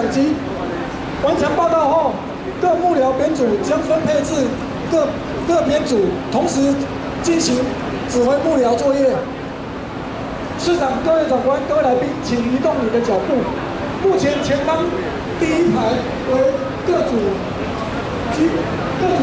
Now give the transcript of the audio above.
手机完成报道后各幕僚编组将分配至各各编组同时进行指挥幕僚作业。市长各位长官各位来宾请移动你的脚步。目前前方第一排为各组及各组